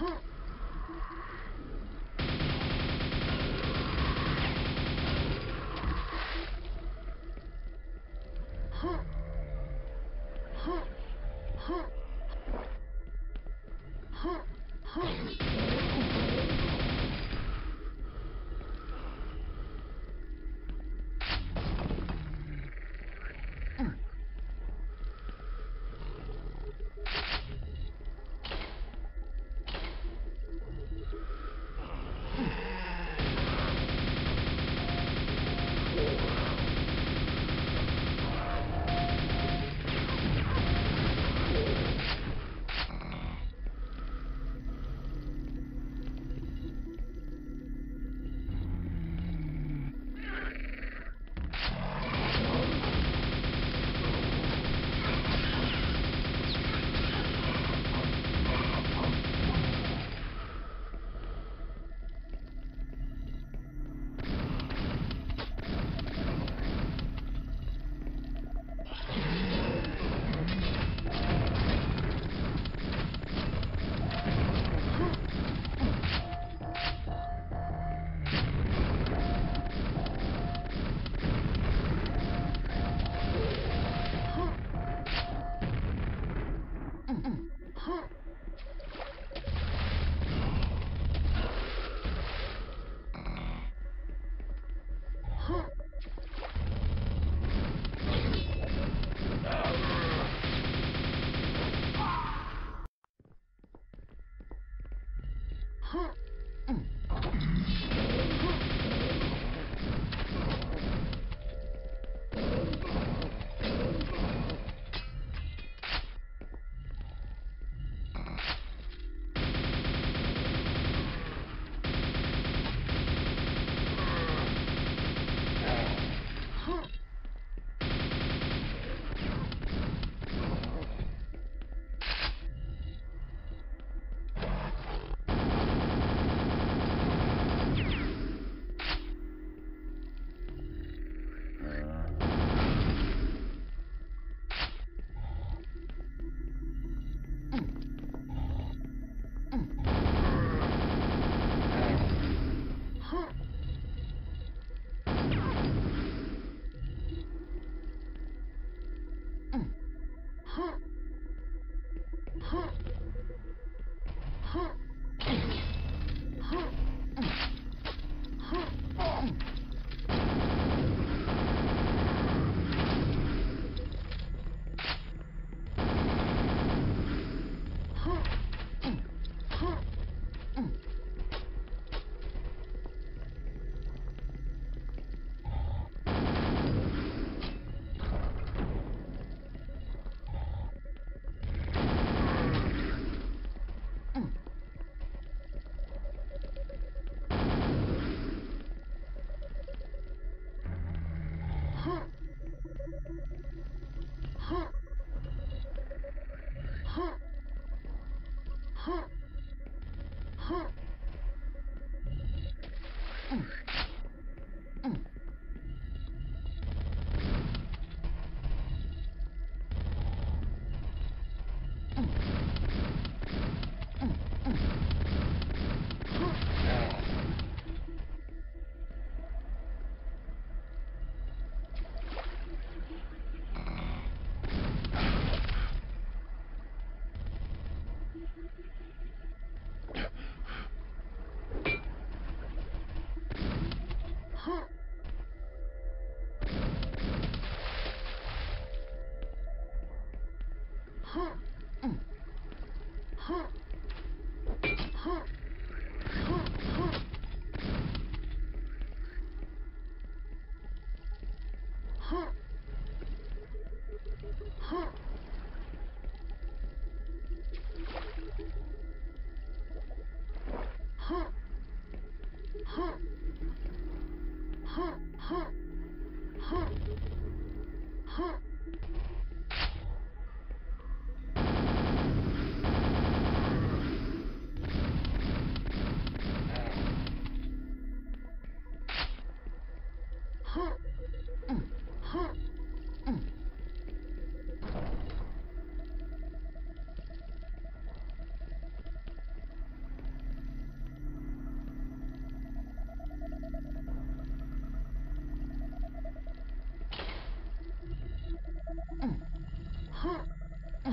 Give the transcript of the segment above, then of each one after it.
あっ。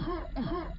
Uh-huh, uh-huh.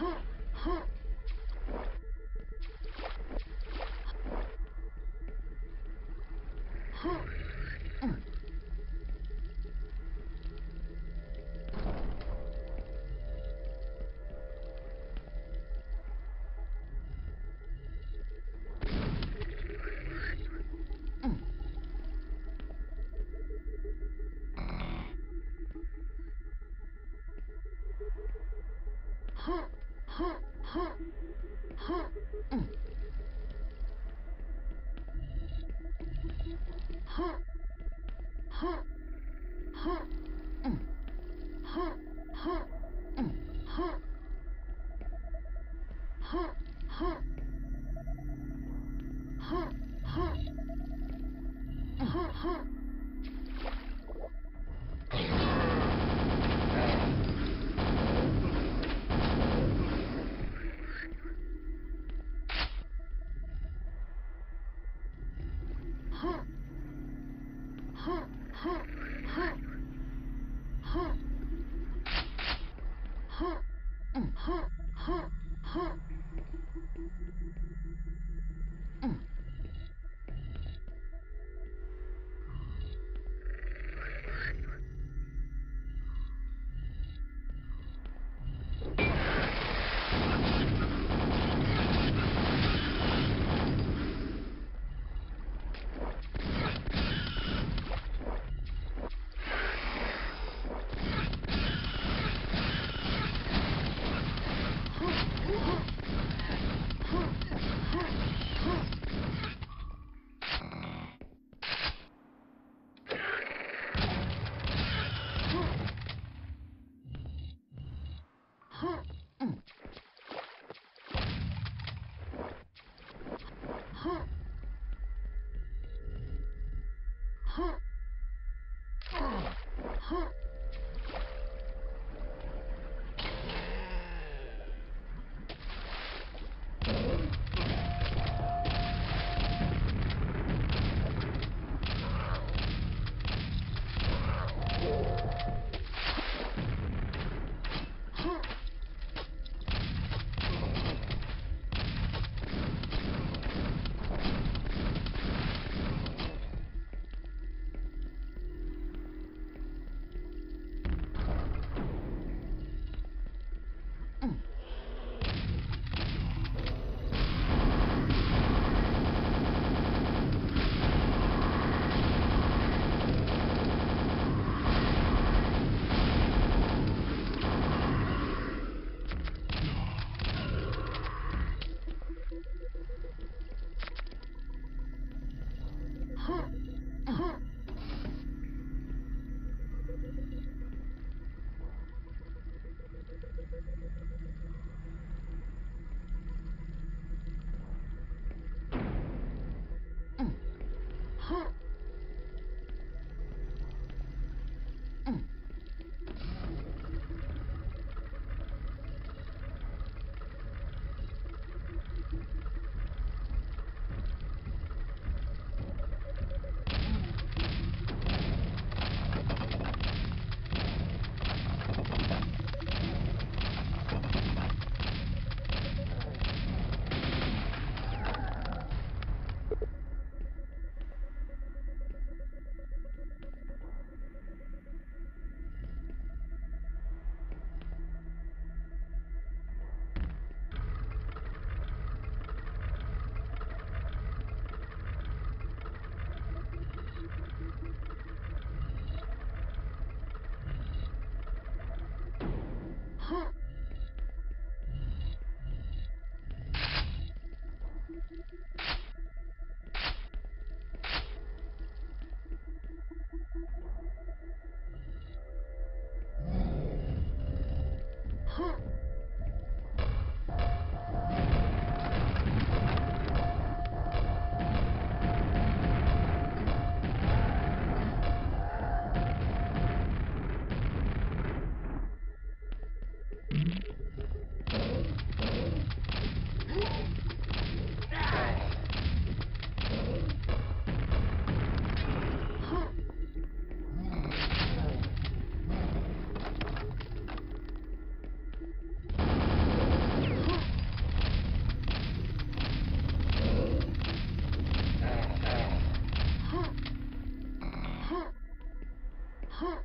Huh? 哼